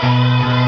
Música